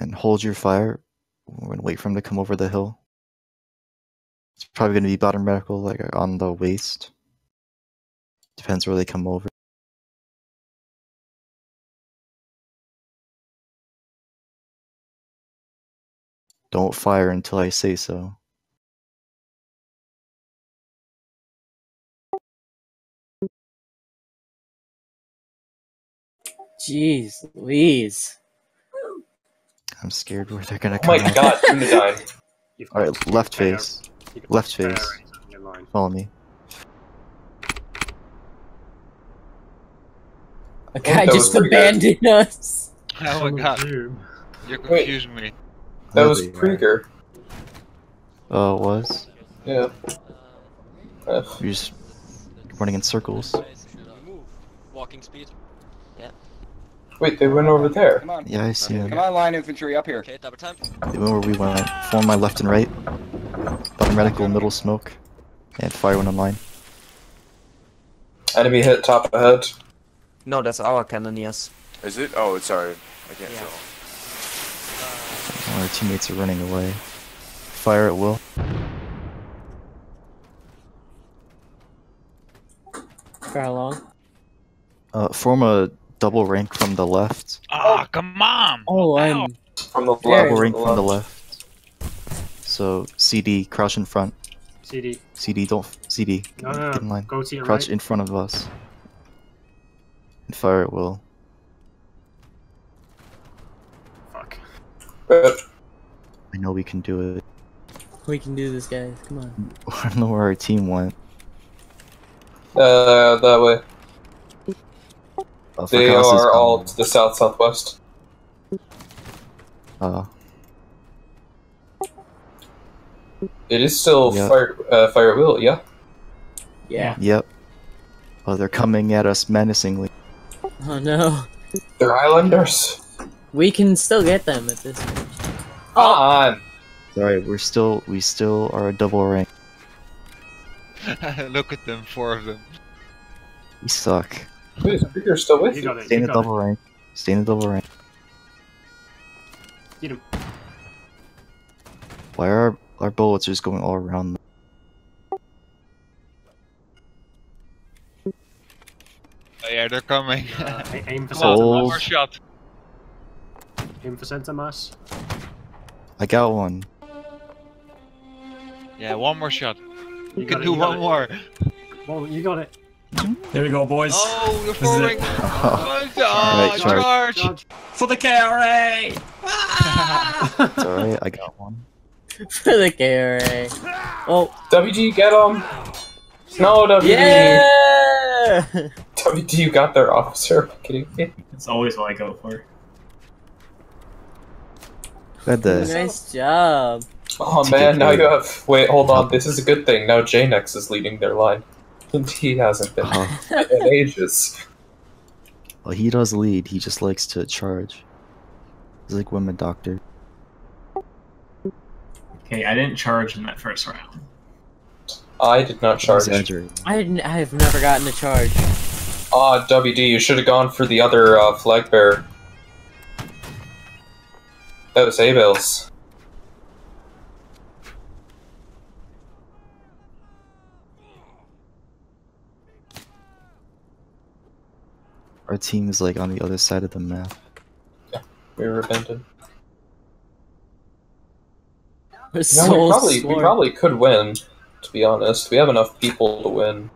and hold your fire We're gonna wait for him to come over the hill. It's probably going to be bottom reticle, like on the waist. Depends where they come over. Don't fire until I say so. Jeez, Louise. I'm scared where they're gonna Oh come. Oh my out. god, Tuna died. You've All got right, left face. left face. rates on your line. Follow me. A guy that just was pretty good. abandoned us. Oh my Someone god, you're Wait. confusing me. That was they. Krieger. Oh, it was. Yeah. Uh, You're just running in circles. Walking speed. Wait, they went over there. Come on. Yeah, I see him. Come on, line infantry, up here. Okay, double time. They went where we went. Form my left and right. Bottom reticle, middle smoke. And fire when I'm line. Enemy hit top ahead. No, that's our cannoneers. Is it? Oh, sorry. I can't Yeah. tell. Our teammates are running away. Fire at will. For how long? Uh, form a double rank from the left. Ah, come on! Oh, Ow. I'm. From the There. left. Double rank from the left. So CD, crouch in front. CD. CD, don't CD. No, no, Get in line. Go to your Crouch right. in front of us. And fire at will. Fuck. I know we can do it. We can do this, guys. Come on. I don't know where our team went. uh, that way. Uh, They Fracas are all to the south southwest. Uh, It is still Yeah. fire uh, fire will, yeah. Yeah. yep. Oh, they're coming at us menacingly. Oh no. They're islanders. We can still get them at this point. Come on. Sorry, we're still, we still are a double rank. Look at them, four of them. We suck. Wait, is Krieger still with You you? got it. Stay in the got double rank. Stay in the double rank. Get him. Why are our bullets just going all around? them? Oh, yeah, they're coming. Uh, aim for Come on, center one more mass. shot. Aim for center mass. I got one. Yeah, one more shot. You You can do you one it. more. Well, you got it. Here we go, boys. Oh, you're is forming. it. Oh, Alright, charge. Charge. For the KRA! It's alright, I got one. For the KRA. Oh. WG, get them. No, WG. Yeah! WG, you got their officer. Are you kidding me? It's always what I go for. Had the nice job. Oh man, now you have. Wait, hold on. This is a good thing. Now Jnex is leading their line. He hasn't been uh, in ages. well, he does lead. He just likes to charge. He's like women doctor. Okay, I didn't charge in that first round. I did not charge. I didn't, I have never gotten a charge. Ah, WD, you should have gone for the other uh, flag bearer. That was Abel's. Our team is like on the other side of the map. We were abandoned. We're No, so we probably we probably could win. To be honest, we have enough people to win.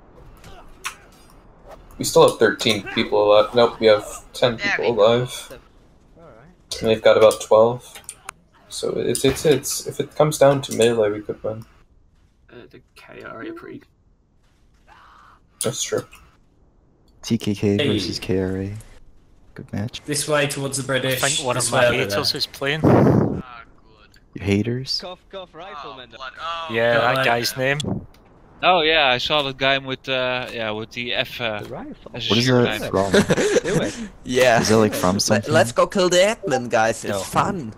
We still have 13 people alive. Nope, we have 10 people alive. And they've got about 12. So it's it's it's if it comes down to melee, we could win. Uh, the KRA are pretty. That's true. TKK Hey. versus KRA. Good match. This way towards the British. I think one this of my way over haters there. is playing. You haters. Cough, cough, rifleman. Yeah, that guy's name. Oh yeah, I saw the guy with uh, yeah, with the F. Uh, rifle. What is shield that from? Do it. yeah. Is that like from Let, something? let's go kill the admin, guys. It's No. fun.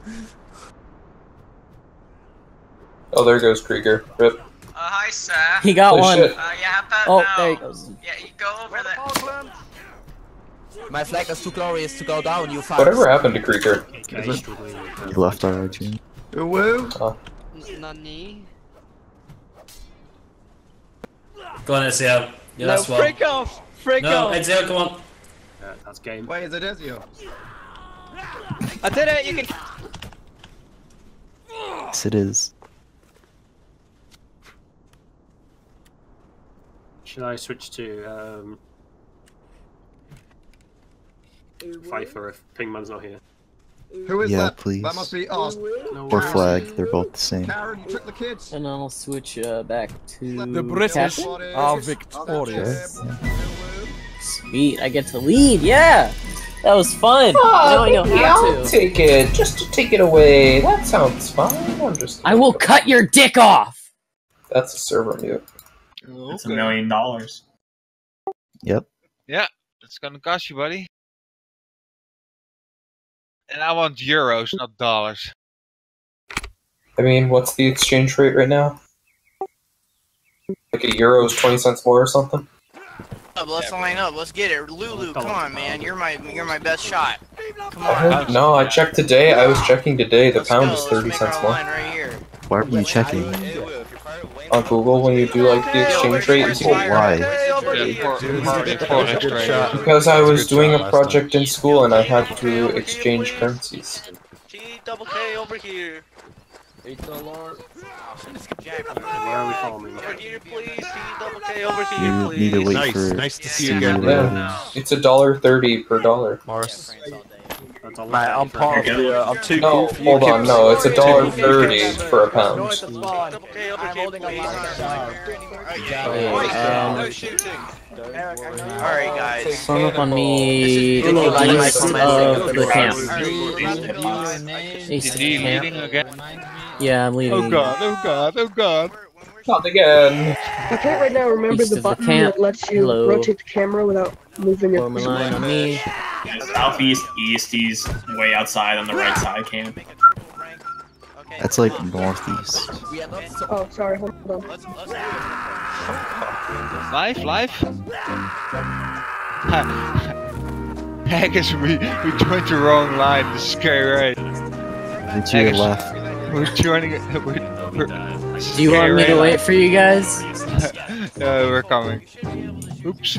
Oh, there goes Krieger. Rip. Uh, hi, sir. He got Oh, one. shit. Uh, yeah, how about Oh, now? there he goes. Yeah, you go over there. My flag is too glorious to go down, you fucks. Whatever happened to Krieger? Okay, He left our team. Woo! Nani? Go on, Ezio. Your No, last one. freak off! Freak No, off! Ezio, come on. Uh, that's game. Why is it Ezio? I did it! You can. Yes, it is. Should I switch to um, fifer if Pingman's not here? Who is Yeah, that? please. That must be us. No Or flag, they're both the same. Karen, you took the kids. And I'll switch uh, back to The British. are victorious. Sweet, I get to lead. Yeah, that was fun. now I know how to. take it. Just to take it away. That sounds fine. I'm just. I will cut your dick off. That's a server mute. It's a million dollars. Yep. Yeah, it's gonna cost you, buddy. And I want euros, not dollars. I mean, what's the exchange rate right now? Like a euro is twenty cents more or something. Let's line up. Let's get it. Lulu, come on, man. You're my you're my best shot. Come I on. no, I checked today. I was checking today. The Let's pound go. is Let's thirty make cents our more line right here. Why were you checking? On Google when you do like the exchange rate. you see- Why? Because I was doing a project in school and I had to exchange currencies. T double K over here. Jack, Where are we farming? over here, please. T double K over here, You please. need to wait Nice, for nice to see see you again. Yeah, it's a dollar thirty per dollar. Morris. That's all Mate, I'm part of the. Uh, I'm too No, cool for you. hold on, kids. no, it's a dollar thirty for a pound. Double K over here, please. Wait, um, No shooting. Alright, guys. Form up on me This is the line east of of the camp. Alright. East of Is he camp. leading again? Yeah, I'm leaving. Oh god, oh god, oh god. Not again. Okay, right now remember East the of the button that lets you Hello. rotate the camera without moving your Form a line on me. Yeah, southeast, east, he's way outside on the right side camp. Okay. That's like northeast. We are not so. Oh, sorry, hold on. Life, life. let's Live, live? I guess we, we joined the wrong line, the scary right. And to your left. We're joining. We're, we're, Do you want me to wait for you guys? no, we're coming. Oops.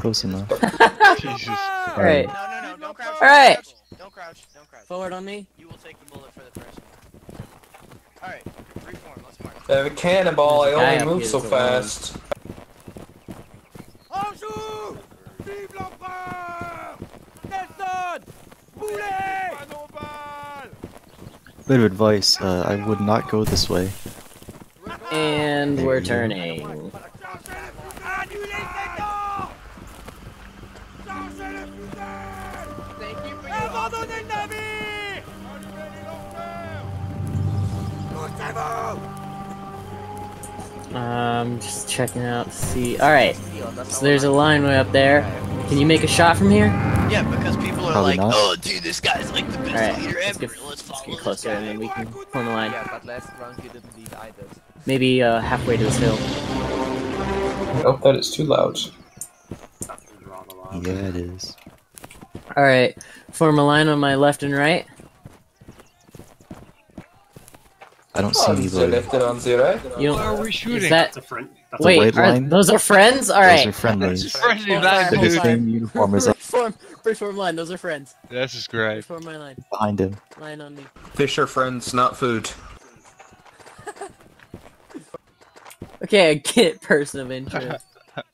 Close enough. Jesus. All right. No, no, no, All right. Don't crouch. Don't crouch. Forward on me. You will take the bullet for the first one. Alright, reform, let's march. I have a cannonball. I There's a guy only up move here so that's alone. Fast. Bit of advice, uh, I would not go this way. And we're turning. Um, just checking out to see. Alright, so there's a line way up there. Can you make a shot from here? Yeah, because people are Probably like, not. oh, dude, this guy's like the best Alright, leader ever. Get, Let's let's follow get this closer and then we can form a line. Yeah, but last round you didn't lead either. Maybe uh, halfway to this hill. Oh, that is too loud. Rather loud. Yeah, it is. Alright, form a line on my left and right. I don't see anybody. lifted on zero. You Where are don't. we Is shooting? that That's a friend. That's wait? white Are, line? those are friends. Alright. Those Alright. are friendlies. Friendly Form line, line, the dude. same uniform as us Form, form line. Those are friends. This is great. Form my line. behind him. Line on me. Fish are friends, not food. Okay, I get person of interest.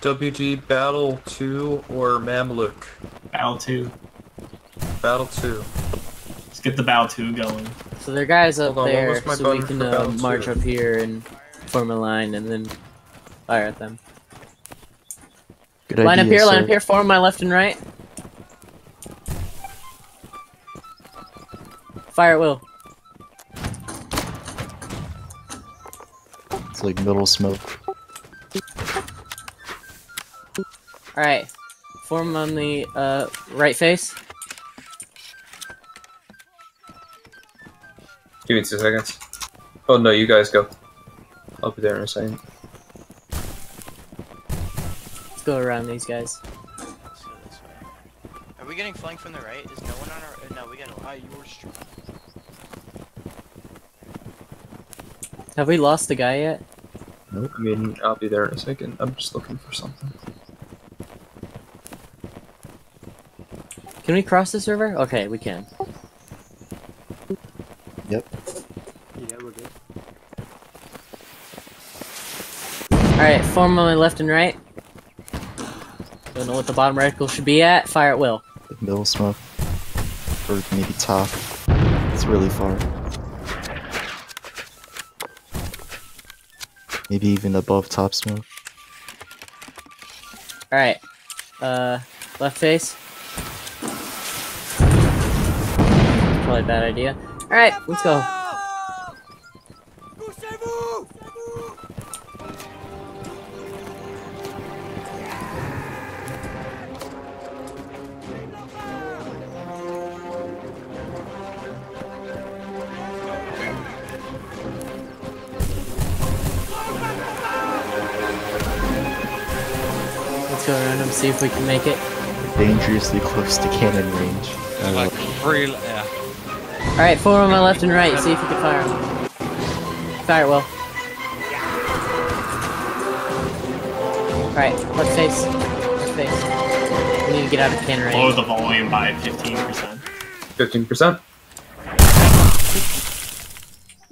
WG Battle 2 or Mamluk? Battle 2. Battle 2. Let's get the Battle 2 going. so there are guys up on, there, so we can uh, march two? up here and form a line, and then fire at them. Good line up idea, here, line up here. Form my left and right. Fire at will. It's like middle smoke. Alright. Form on the uh, right face. Give me two seconds. Oh no, you guys go. I'll be there in a second. Let's go around these guys. Are we getting flanked from the right? Is no one on our? No, we got. a Ah, yours. true. Have we lost the guy yet? Nope. I mean, I'll be there in a second. I'm just looking for something. Can we cross this river? Okay, we can. Yep. Yeah, we're good. Alright, form on my left and right. Don't know what the bottom reticle should be at. Fire at will. Middle smoke. Or maybe top. It's really far. Maybe even above top smoke. Alright. Uh, left face. Probably a bad idea. Alright, let's go. Go around and see if we can make it. Dangerously close to cannon range. Uh, Like real, yeah. Alright, four on my left and right. See if you can fire 'em. Fire at will. Alright, left face. Left face. We need to get out of cannon range. Lower range. the volume by 15%. Fifteen percent.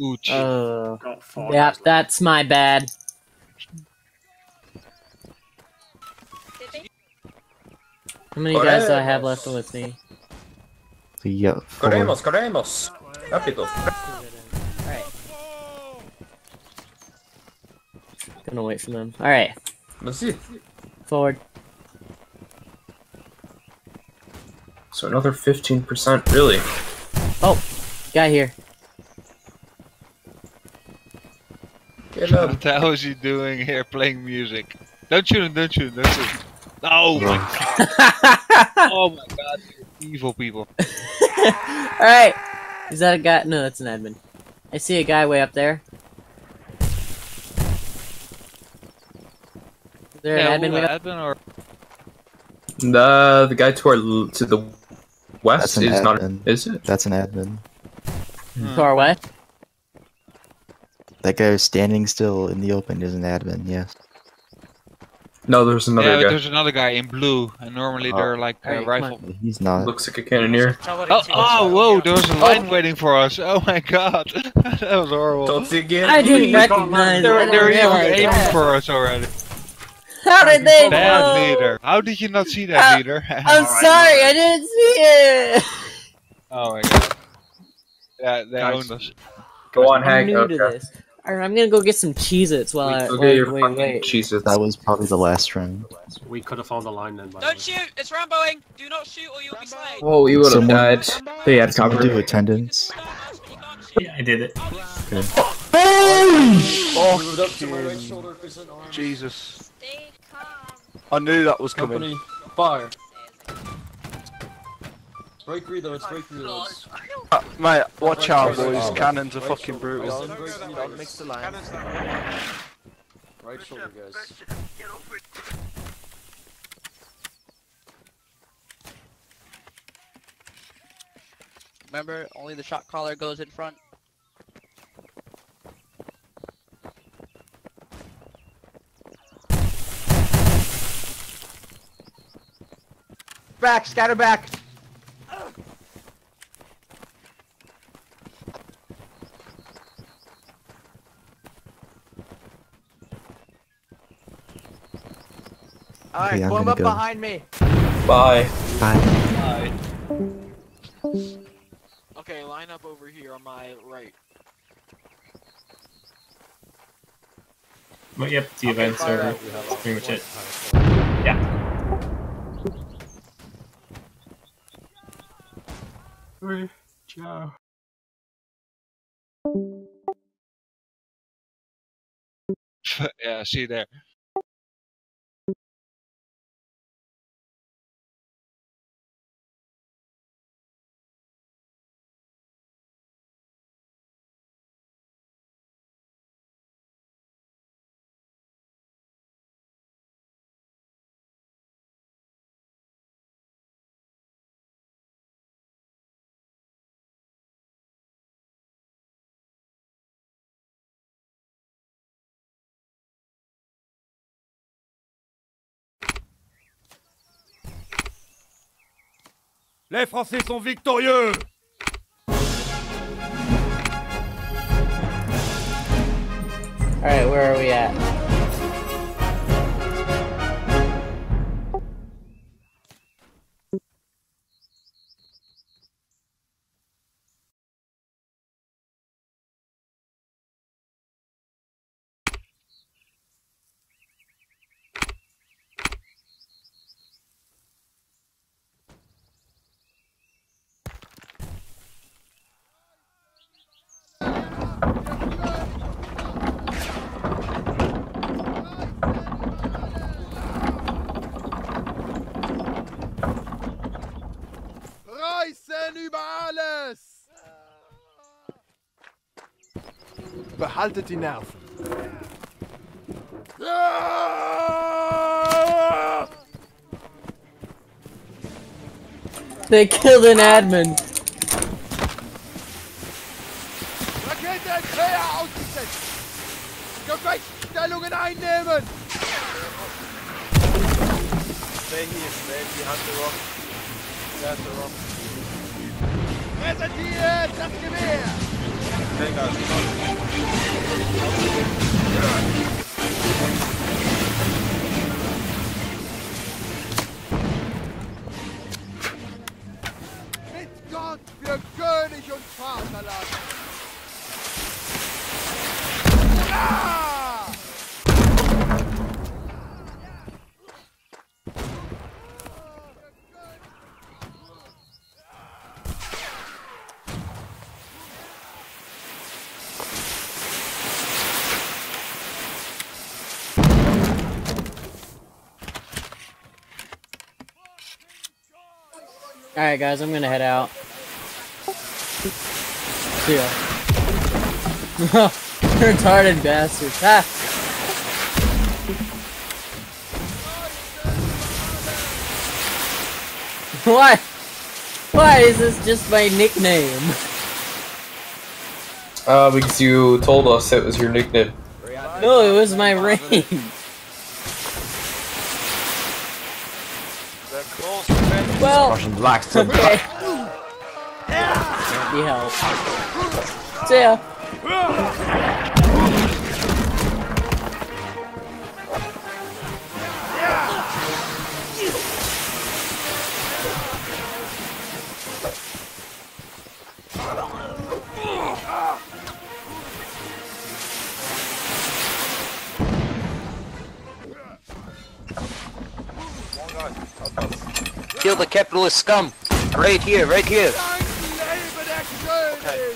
Ouch. Oh. Got four. Yeah, that's my bad. How many guys do I have left with me? so you got four. Corremos, corremos. Rápido. Alright. Gonna wait for them. Alright, Let's see. forward. So another fifteen percent. Really? Oh, guy here. Get What up. the hell is he doing here playing music? Don't shoot him, don't shoot him, don't shoot him. Oh my god. Oh my god, evil people. Alright. Is that a guy? No, that's an admin. I see a guy way up there. Is there Yeah, an admin who, way up? admin or The the guy to our to the west That's an is not. admin. Is it? That's an admin. Hmm. To our west? That guy who's standing still in the open is an admin, yes. No, there's another yeah, but guy. there's another guy in blue, and normally Oh. they're like uh, Alright, rifle. He's not. Looks like a cannoneer. Oh, oh, whoa! There was a line waiting for us. Oh my god, that was horrible. Don't see again. I didn't He's gone, recognize They were, it. they were even Alright. aiming for us already. How did they Bad know? leader. How did you not see that Uh, leader? I'm Alright, sorry, alright. I didn't see it. oh my god. Yeah, they Guys. owned us. Go on, I'm Hank. new to Okay. this. Alright, I'm gonna go get some Cheez-Its while I Go wait, get your wait, fucking wait. cheeses. That was probably the last round. We could have found the line then. By the way. Don't shoot! It's Ramboing! Do not shoot or you'll be slain! Whoa, you would have Someone- died. They had Someone cover. do attendance. Yeah, I did it. Jesus. I knew that was coming. Company, fire. Break reloads, break reloads. Uh, mate, watch out, boys. Oh. Cannons are fucking brutal. Break reloads. Mix the line. Right shoulder, guys. Remember, only the shot caller goes in front. Back, scatter back. Alright, Okay, I'm form up go. behind me. Bye. Bye. Bye. Okay, line up over here on my right. But yep, the events fire are out, we have that's pretty much it. one. Yeah. Ciao. yeah, see you there. Les Français sont victorieux Alright, where are we at? Behaltet die Nerven. They killed an admin. Rakete Feuer ausgesetzt! Gefecht Stellungen einnehmen! Stay here, stay behind the rock. Behind the rock. Präsentiert das Gewehr! Okay, guys, Alright, guys, I'm gonna head out. See ya. Retarded bastards. Ah! Why? Why is this just my nickname? Uh, because you told us it was your nickname. No, it was my range. Well, Russian blacks to okay. Can't be helped. See ya. Kill the capitalist scum. Right here, right here. Okay,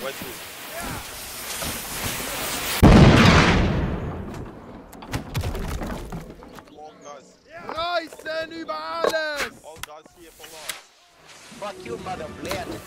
wait till. Über alles! All guys here for life. Fuck you, mother blade.